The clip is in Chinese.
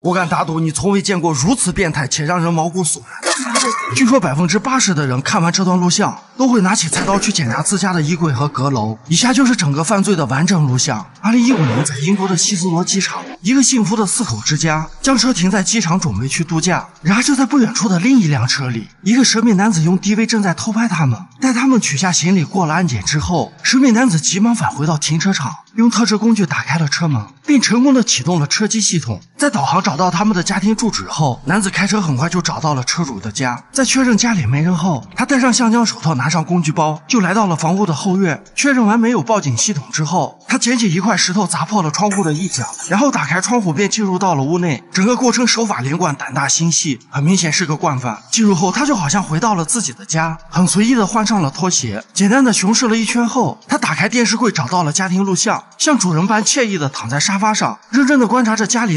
我敢打赌，你从未见过如此变态且让人毛骨悚然。据说百分之八十的人看完这段录像，都会拿起菜刀去检查自家的衣柜和阁楼。以下就是整个犯罪的完整录像。二零一五年，在英国的希斯罗机场，一个幸福的四口之家将车停在机场，准备去度假。然而，就在不远处的另一辆车里，一个神秘男子用 DV 正在偷拍他们。待他们取下行李，过了安检之后，神秘男子急忙返回到停车场，用特制工具打开了车门，并成功的启动了车机系统。在导航找到他们的家庭住址后，男子开车很快就找到了车主的家。在确认家里没人后，他戴上橡胶手套，拿上工具包，就来到了房屋的后院。确认完没有报警系统之后，他捡起一块石头砸破了窗户的一角，然后打开窗户便进入到了屋内。整个过程手法连贯，胆大心细，很明显是个惯犯。进入后，他就好像回到了自己的家，很随意的换上了拖鞋，简单的巡视了一圈后，他打开电视柜，找到了家庭录像，像主人般惬意的躺在沙发上，认真的观察着家里。